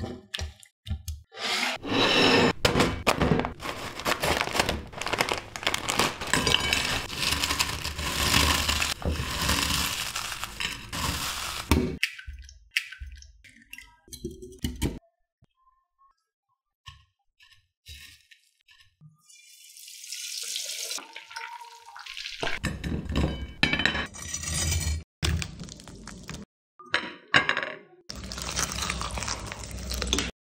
Okay.